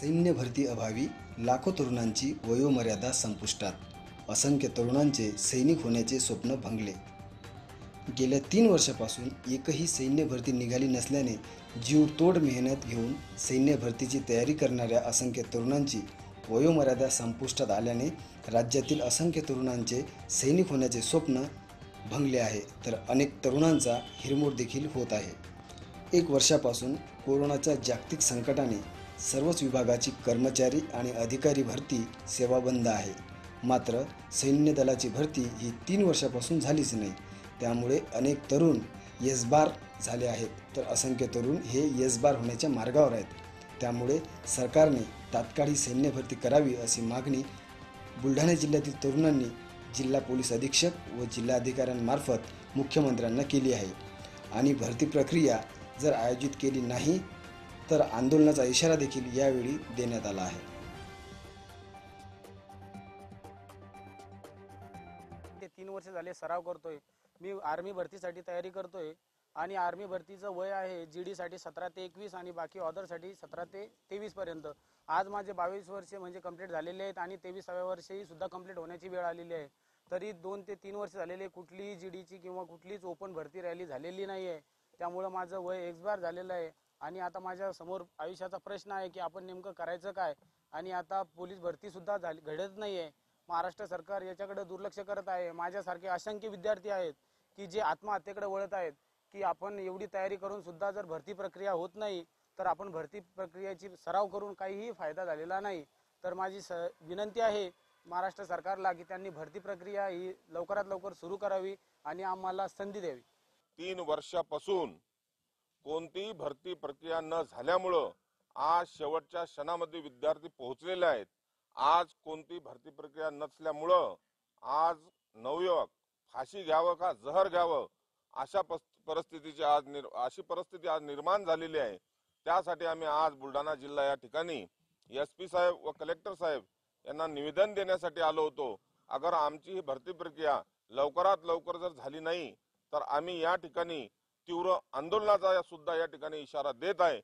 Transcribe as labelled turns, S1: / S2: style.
S1: सैन्य भरती अभावी लाखो तरुणांची वयोमर्यादा संपुष्टात. असंख्य तरुणांचे सैनिक होण्याचे स्वप्न भंगले. गेल्या तीन वर्षापासून एकही सैन्य भरती निघाली नसल्याने जीवतोड मेहनत घेऊन सैन्य भरतीची तयारी करणाऱ्या असंख्य तरुणांची वयोमर्यादा संपुष्टात आल्याने राज्यातील असंख्य तरुणांचे सैनिक होण्याचे स्वप्न भंगले आहे. तर अनेक तरुणांचा हिरमोड देखील होत आहे. एक वर्षापासून कोरोनाच्या जागतिक संकटाने सर्वच विभागाची कर्मचारी आणि अधिकारी भरती सेवा बंद आहे. मात्र सैन्य दलाची भरती ही तीन वर्षापासून झालीच नाही. त्यामुळे अनेक तरुण येसबार झाले आहेत. तर असंख्य तरुण हे येसबार होण्याच्या मार्गावर आहेत. त्यामुळे सरकारने तात्काळ ही सैन्य भरती करावी अशी मागणी बुलढाणा जिल्ह्यातील तरुणांनी जिल्हा पोलीस अधीक्षक व जिल्हाधिकाऱ्यांमार्फत मुख्यमंत्र्यांना केली आहे. आणि भरती प्रक्रिया जर आयोजित केली नाही तर आंदोलनाचा इशारा देखील यावेळी देण्यात आला आहे.
S2: ते तीन वर्ष झाले सराव करतोय. मी आर्मी भरतीसाठी तयारी करतोय आणि आर्मी भरतीचं वय आहे जी डीसाठी सतरा ते एकवीस आणि बाकी ऑदरसाठी सतरा ते तेवीस पर्यंत. आज माझे बावीस वर्षे म्हणजे कंप्लीट झालेले आहेत आणि तेवीसाव्या वर्षी सुद्धा कंप्लीट होण्याची वेळ आलेली आहे. तरी दोन ते तीन वर्ष झालेले कुठलीही जी डीची किंवा कुठलीच ओपन भरती रॅली झालेली नाही आहे त्यामुळं माझं वय एक्सपायर झालेलं आहे. आणि आता माझ्यासमोर आयुष्याचा प्रश्न आहे की आपण नेमकं करायचं काय? आणि आता पोलीस भरती सुद्धा झाली घडत नाही आहे महाराष्ट्र सरकार याच्याकडे दुर्लक्ष करत आहे. माझ्यासारखे असंख्य विद्यार्थी आहेत की जे आत्महत्येकडे वळत आहेत की आपण एवढी तयारी करून सुद्धा जर भरती प्रक्रिया होत नाही तर आपण भरती प्रक्रियेची सराव करून काहीही फायदा झालेला नाही. तर माझी स विनंती आहे महाराष्ट्र सरकारला की त्यांनी भरती प्रक्रिया ही लवकरात लवकर सुरू करावी आणि आम्हाला संधी द्यावी.
S3: तीन वर्षापासून कोणतीही भरती प्रक्रिया न झाल्यामुळं आज शेवटच्या क्षणामध्ये विद्यार्थी पोहोचलेले आहेत. आज कोणती भरती प्रक्रिया नसल्यामुळं आज नवयुवक फाशी घ्यावं का जहर घ्यावं अशा परिस्थितीची आज निर् अशी परिस्थिती आज निर्माण झालेली आहे. त्यासाठी आम्ही आज बुलढाणा जिल्हा या ठिकाणी एस पी साहेब व कलेक्टर साहेब यांना निवेदन देण्यासाठी आलो होतो. अगर आमची ही भरती प्रक्रिया लवकरात लवकर जर झाली नाही तर आम्ही या ठिकाणी तीव्र आंदोलनाचा सुद्धा या ठिकाणी इशारा देत आहे.